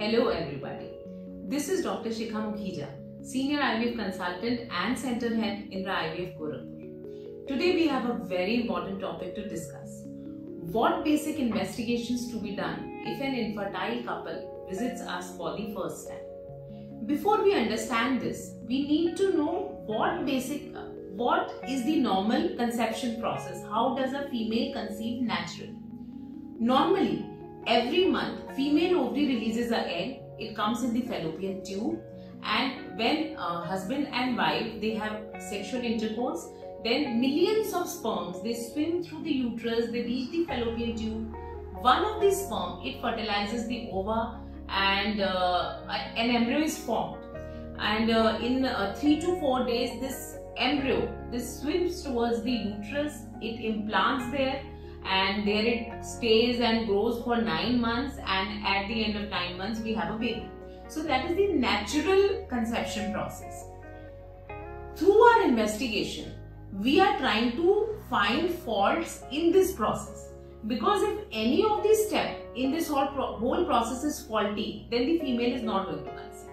Hello everybody. This is Dr. Shikha Mukhija, Senior IVF Consultant and Center Head in the IVF Gorakhpur. Today we have a very important topic to discuss. What basic investigations to be done if an infertile couple visits us for the first time? Before we understand this, we need to know what basic uh, what is the normal conception process? How does a female conceive naturally? Normally, every month, female ovary releases an egg. It comes in the fallopian tube, and when uh, husband and wife they have sexual intercourse, then millions of sperms they swim through the uterus. They reach the fallopian tube. One of these sperm it fertilizes the ova, and uh, an embryo is formed. And uh, in uh, three to four days, this embryo this swims towards the uterus it implants there and there it stays and grows for 9 months and at the end of 9 months we have a baby so that is the natural conception process through our investigation we are trying to find faults in this process because if any of these steps in this whole, pro whole process is faulty then the female is not going to conceive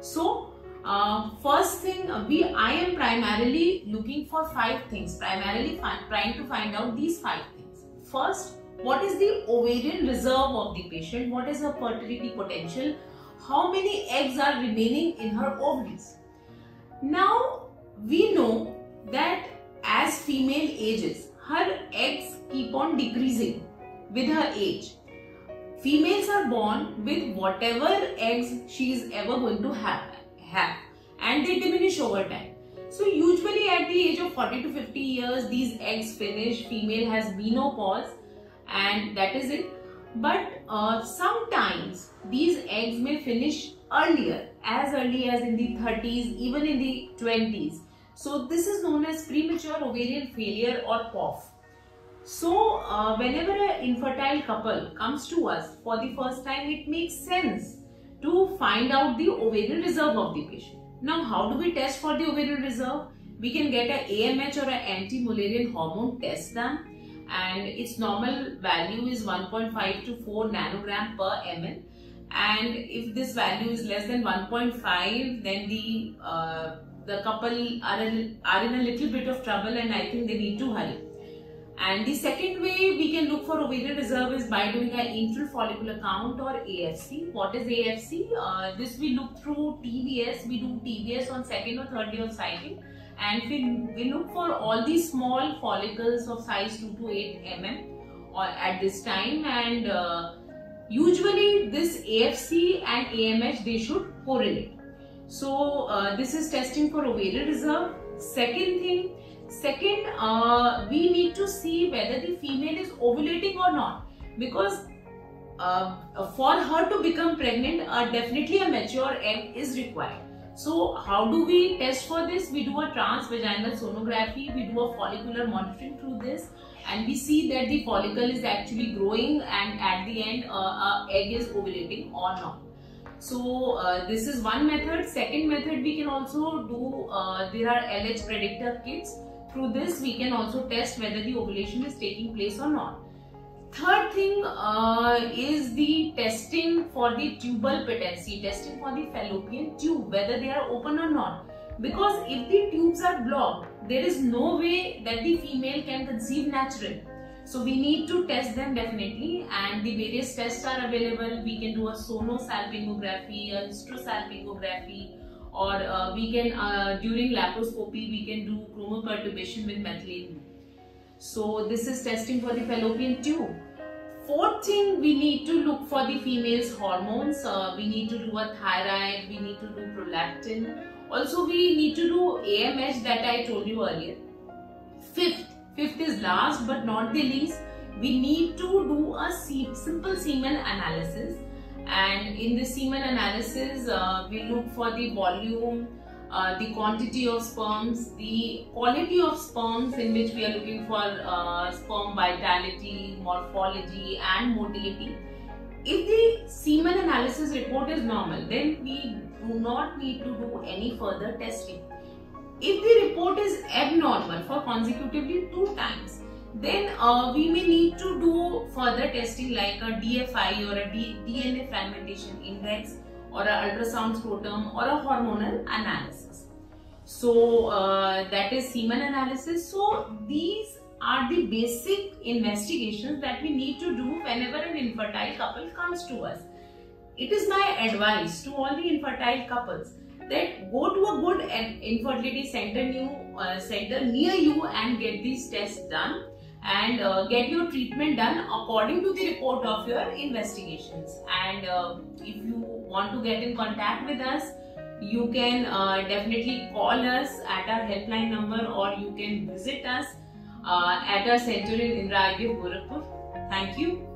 so uh, first thing, uh, we I am primarily looking for five things. Primarily trying to find out these five things. First, what is the ovarian reserve of the patient? What is her fertility potential? How many eggs are remaining in her ovaries? Now, we know that as female ages, her eggs keep on decreasing with her age. Females are born with whatever eggs she is ever going to have have and they diminish over time. So usually at the age of 40 to 50 years these eggs finish, female has menopause and that is it. But uh, sometimes these eggs may finish earlier as early as in the 30s even in the 20s. So this is known as premature ovarian failure or POF. So uh, whenever an infertile couple comes to us for the first time it makes sense to find out the ovarian reserve of the patient. Now, how do we test for the ovarian reserve? We can get an AMH or an anti-Mullerian hormone test done and its normal value is 1.5 to 4 nanogram per ml and if this value is less than 1.5 then the uh, the couple are, are in a little bit of trouble and I think they need to hurry. And the second way we can look for ovarian reserve is by doing an antral follicle count or AFC. What is AFC? Uh, this we look through TVS. We do TVS on second or third day of cycle. And we, we look for all these small follicles of size 2 to 8 mm or at this time and uh, usually this AFC and AMH they should correlate. So uh, this is testing for ovarian reserve. Second thing Second, uh, we need to see whether the female is ovulating or not because uh, for her to become pregnant, uh, definitely a mature egg is required. So how do we test for this? We do a transvaginal sonography, we do a follicular monitoring through this and we see that the follicle is actually growing and at the end uh, egg is ovulating or not. So uh, this is one method. Second method we can also do, uh, there are LH predictor kits through this, we can also test whether the ovulation is taking place or not. Third thing uh, is the testing for the tubal patency, testing for the fallopian tube, whether they are open or not. Because if the tubes are blocked, there is no way that the female can conceive naturally. So we need to test them definitely and the various tests are available. We can do a sonosalpingography, a hysterosalpingography, or uh, we can uh, during laparoscopy we can do chromoperturbation with methylene. So this is testing for the fallopian tube. Fourth thing we need to look for the female's hormones. Uh, we need to do a thyroid we need to do prolactin. Also we need to do amh that i told you earlier. Fifth fifth is last but not the least we need to do a simple semen analysis and in the semen analysis uh, we look for the volume uh, the quantity of sperms the quality of sperms in which we are looking for uh, sperm vitality morphology and motility. If the semen analysis report is normal then we do not need to do any further testing. If the report is abnormal for consecutively two times then uh, we may need to do further testing like a DFI or a D DNA fragmentation index or an ultrasound scrotum or a hormonal analysis. So uh, that is semen analysis. So these are the basic investigations that we need to do whenever an infertile couple comes to us. It is my advice to all the infertile couples that go to a good infertility center, new, uh, center near you and get these tests done and uh, get your treatment done according to the report of your investigations. And uh, if you want to get in contact with us, you can uh, definitely call us at our helpline number or you can visit us uh, at our center in IVF Gorakhpur. Thank you.